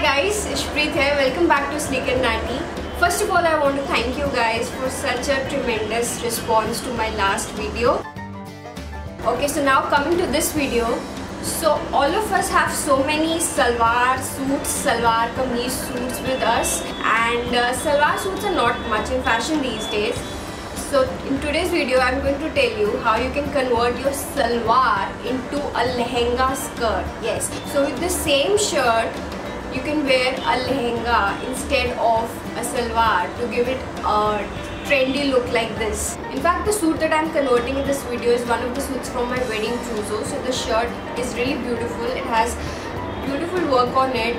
guys, Ishpreet here. Welcome back to Slick and Natty. First of all, I want to thank you guys for such a tremendous response to my last video. Okay, so now coming to this video. So all of us have so many salwar suits, salwar kameez suits with us and uh, salwar suits are not much in fashion these days. So in today's video I'm going to tell you how you can convert your salwar into a lehenga skirt. Yes, so with the same shirt you can wear a lehenga instead of a salwar to give it a trendy look like this. In fact, the suit that I'm converting in this video is one of the suits from my wedding trousseau. So the shirt is really beautiful. It has beautiful work on it.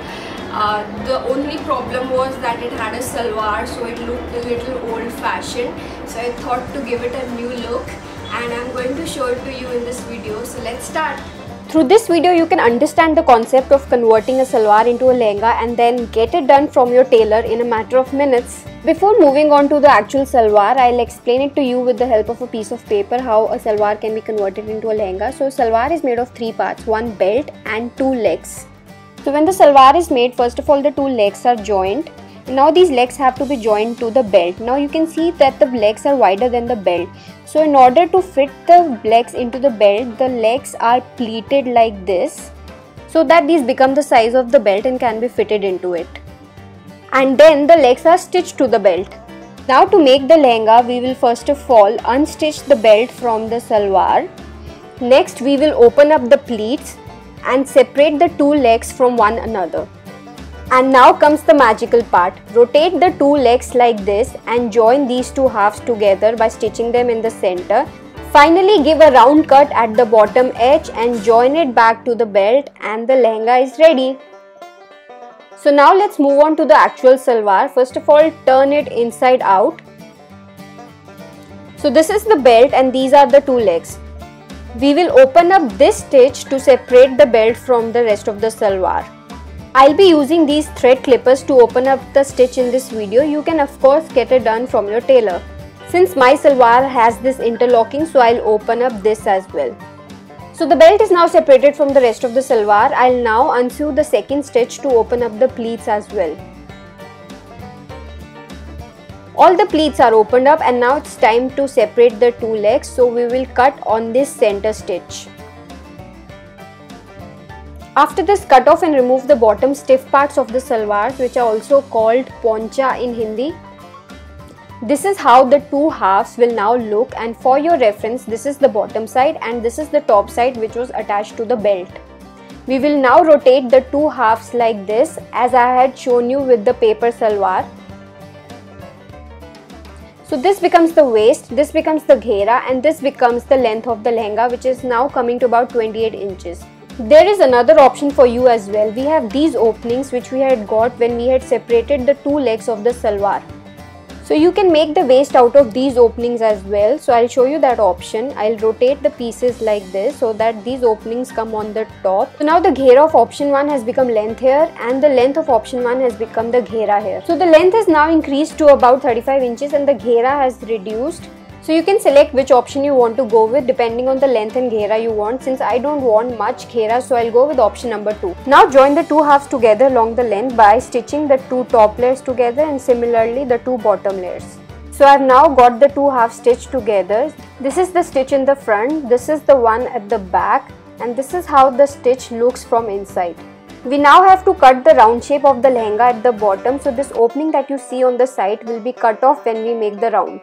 Uh, the only problem was that it had a salwar so it looked a little old fashioned. So I thought to give it a new look and I'm going to show it to you in this video. So let's start. Through this video, you can understand the concept of converting a salwar into a lehenga and then get it done from your tailor in a matter of minutes. Before moving on to the actual salwar, I'll explain it to you with the help of a piece of paper how a salwar can be converted into a lehenga. So salwar is made of three parts, one belt and two legs. So when the salwar is made, first of all the two legs are joined now these legs have to be joined to the belt. Now you can see that the legs are wider than the belt. So in order to fit the legs into the belt the legs are pleated like this so that these become the size of the belt and can be fitted into it. And then the legs are stitched to the belt. Now to make the lehenga we will first of all unstitch the belt from the salwar. Next we will open up the pleats and separate the two legs from one another and now comes the magical part. Rotate the two legs like this and join these two halves together by stitching them in the center. Finally give a round cut at the bottom edge and join it back to the belt and the lehenga is ready. So now let's move on to the actual salwar. First of all turn it inside out. So this is the belt and these are the two legs. We will open up this stitch to separate the belt from the rest of the salwar. I'll be using these thread clippers to open up the stitch in this video. You can of course get it done from your tailor. Since my salwar has this interlocking so I'll open up this as well. So the belt is now separated from the rest of the salwar. I'll now unsew the second stitch to open up the pleats as well. All the pleats are opened up and now it's time to separate the two legs so we will cut on this center stitch. After this cut off and remove the bottom stiff parts of the salwars which are also called poncha in Hindi. This is how the two halves will now look and for your reference this is the bottom side and this is the top side which was attached to the belt. We will now rotate the two halves like this as I had shown you with the paper salwar. So this becomes the waist, this becomes the ghera and this becomes the length of the lehenga which is now coming to about 28 inches. There is another option for you as well. We have these openings which we had got when we had separated the two legs of the salwar. So you can make the waist out of these openings as well. So I'll show you that option. I'll rotate the pieces like this so that these openings come on the top. So now the ghera of option 1 has become length here and the length of option 1 has become the ghera here. So the length has now increased to about 35 inches and the ghera has reduced so you can select which option you want to go with depending on the length and ghera you want. Since I don't want much ghera so I'll go with option number 2. Now join the two halves together along the length by stitching the two top layers together and similarly the two bottom layers. So I've now got the two halves stitched together. This is the stitch in the front, this is the one at the back and this is how the stitch looks from inside. We now have to cut the round shape of the lehenga at the bottom so this opening that you see on the side will be cut off when we make the round.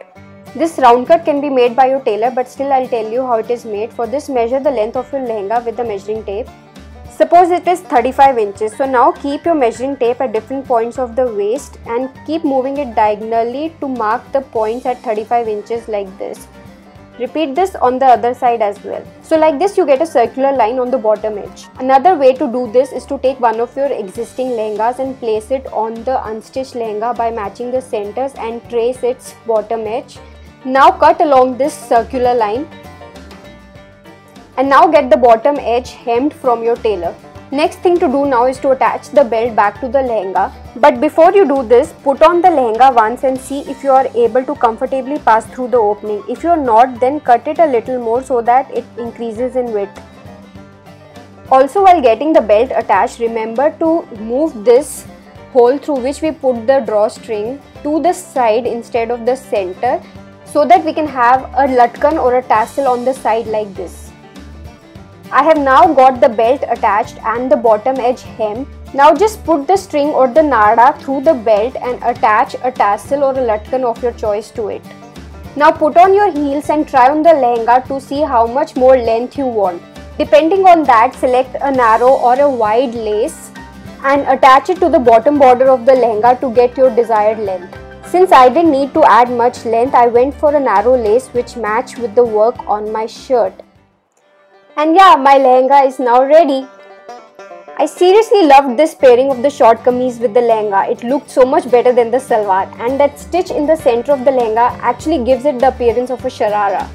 This round cut can be made by your tailor but still I'll tell you how it is made. For this measure the length of your lehenga with the measuring tape. Suppose it is 35 inches. So now keep your measuring tape at different points of the waist and keep moving it diagonally to mark the points at 35 inches like this. Repeat this on the other side as well. So like this you get a circular line on the bottom edge. Another way to do this is to take one of your existing lehengas and place it on the unstitched lehenga by matching the centers and trace its bottom edge now cut along this circular line and now get the bottom edge hemmed from your tailor. Next thing to do now is to attach the belt back to the lehenga. But before you do this, put on the lehenga once and see if you are able to comfortably pass through the opening. If you are not, then cut it a little more so that it increases in width. Also while getting the belt attached, remember to move this hole through which we put the drawstring to the side instead of the center so that we can have a latkan or a tassel on the side like this. I have now got the belt attached and the bottom edge hem. Now just put the string or the nada through the belt and attach a tassel or a latkan of your choice to it. Now put on your heels and try on the lehenga to see how much more length you want. Depending on that, select a narrow or a wide lace and attach it to the bottom border of the lehenga to get your desired length. Since I didn't need to add much length, I went for a narrow lace which matched with the work on my shirt. And yeah, my lehenga is now ready. I seriously loved this pairing of the short kameez with the lehenga. It looked so much better than the salwar and that stitch in the center of the lehenga actually gives it the appearance of a sharara.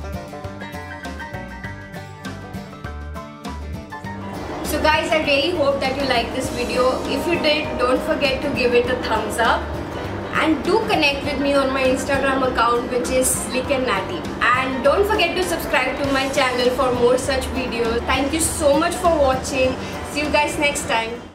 So guys, I really hope that you like this video. If you did, don't forget to give it a thumbs up and do connect with me on my Instagram account which is Slick and Natty. And don't forget to subscribe to my channel for more such videos. Thank you so much for watching. See you guys next time.